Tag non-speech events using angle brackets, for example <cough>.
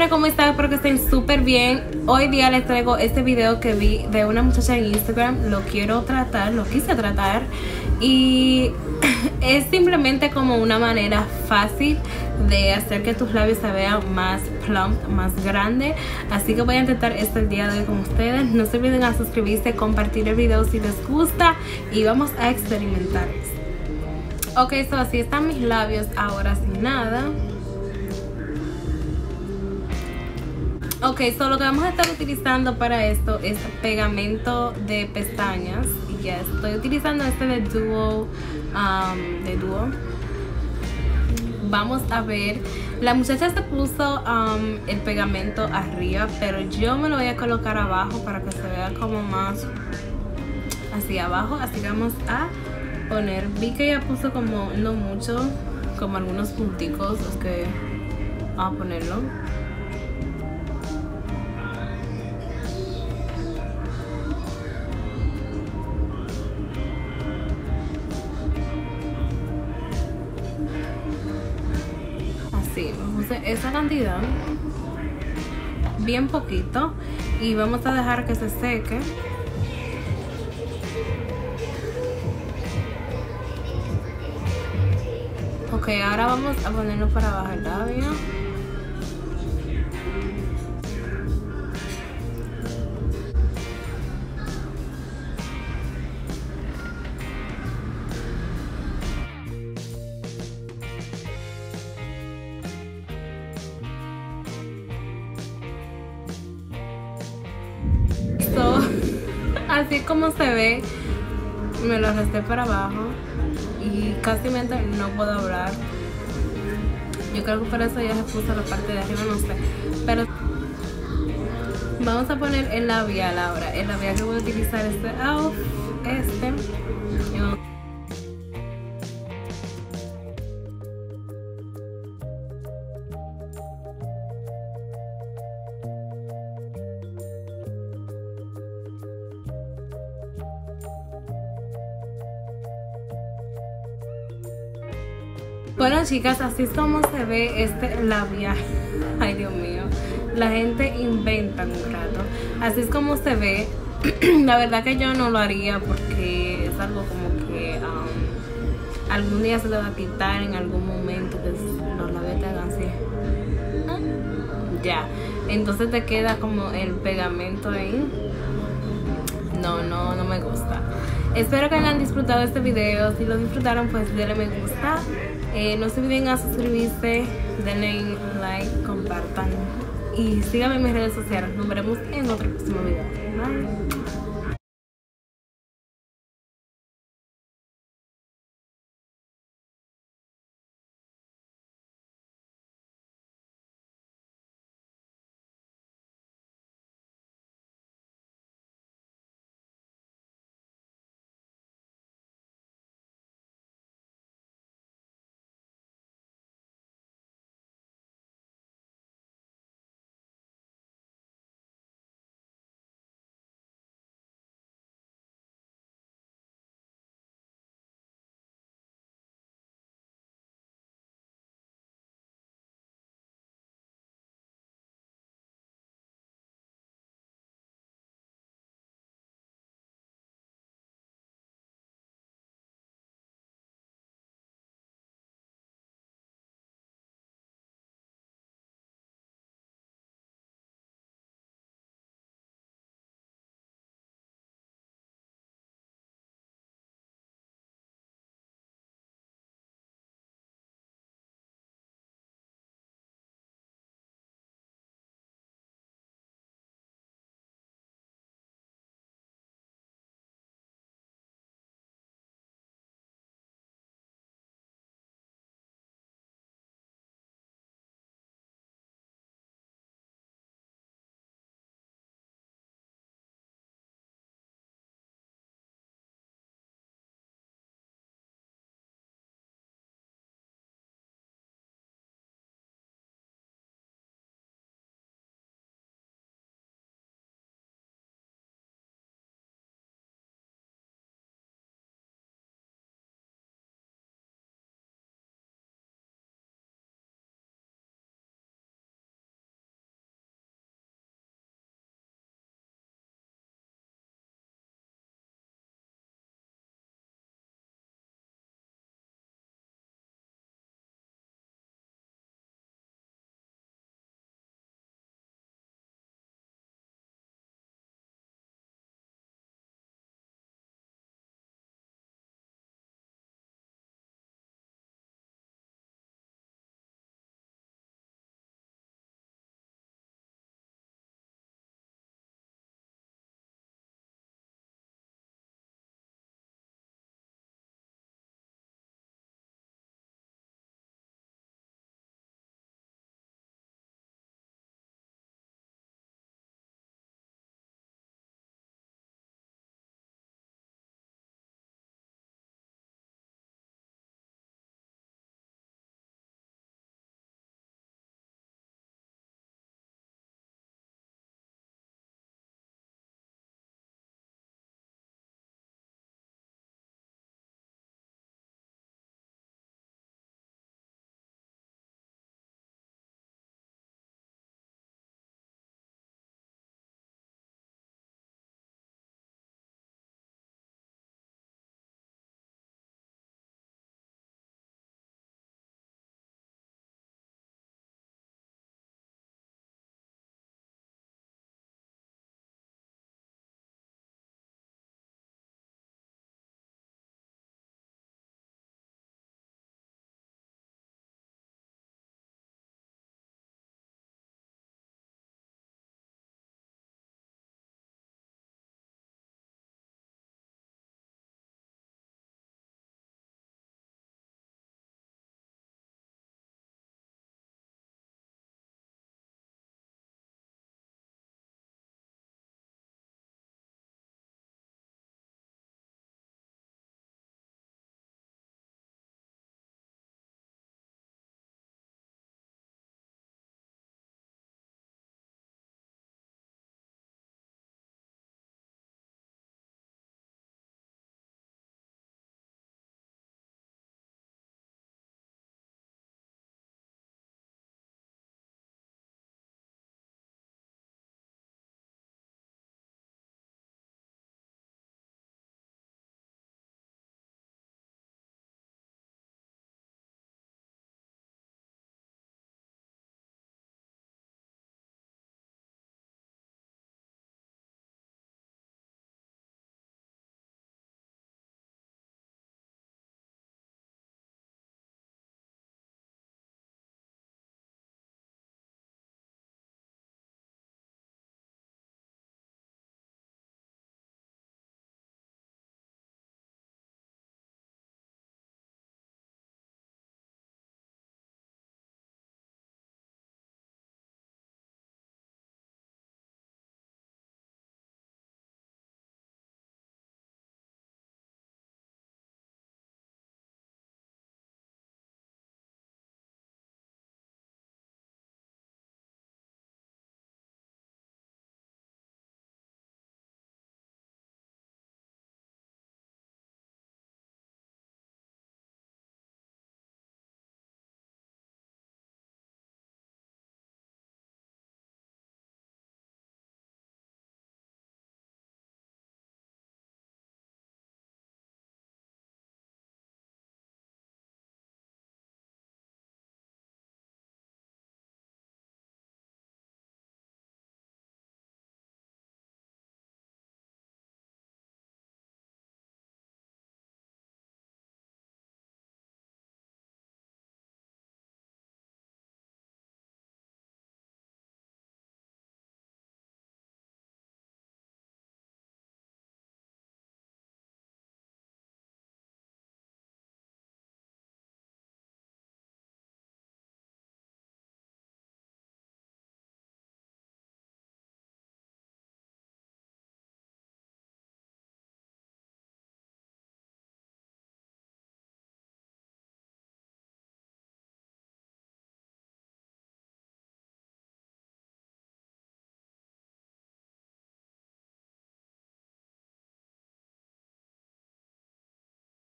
amores, ¿cómo están? Espero que estén súper bien. Hoy día les traigo este video que vi de una muchacha en Instagram. Lo quiero tratar, lo quise tratar. Y <clears throat> es simplemente como una manera fácil de hacer que tus labios se vean más plump, más grande. Así que voy a intentar esto el día de hoy con ustedes. No se olviden a suscribirse, compartir el video si les gusta. Y vamos a experimentar esto. Ok, so así están mis labios ahora sin nada. Ok, so lo que vamos a estar utilizando para esto es pegamento de pestañas. Y ya estoy utilizando este de Duo. Um, de Duo. Vamos a ver. La muchacha se puso um, el pegamento arriba, pero yo me lo voy a colocar abajo para que se vea como más hacia abajo. Así que vamos a poner. Vi que ella puso como no mucho, como algunos punticos. Los que vamos a ponerlo. Esa cantidad bien poquito y vamos a dejar que se seque. Ok ahora vamos a ponerlo para abajo el labio así como se ve me lo arrastré para abajo y casi no puedo hablar. Yo creo que por eso ya se puso la parte de arriba no sé. Pero vamos a poner el labial ahora. El labial que voy a utilizar este este Bueno chicas, así es como se ve este labial. <laughs> Ay Dios mío, la gente inventa un rato. Así es como se ve. <clears throat> la verdad que yo no lo haría porque es algo como que um, algún día se le va a quitar en algún momento que los labios te hagan así. Ya, entonces te queda como el pegamento ahí. No, no, no me gusta. Espero que hayan disfrutado este video. Si lo disfrutaron, pues denle me gusta. Eh, no se olviden a suscribirse, denle like, compartan y síganme en mis redes sociales. Nos veremos en otro próximo video. Bye.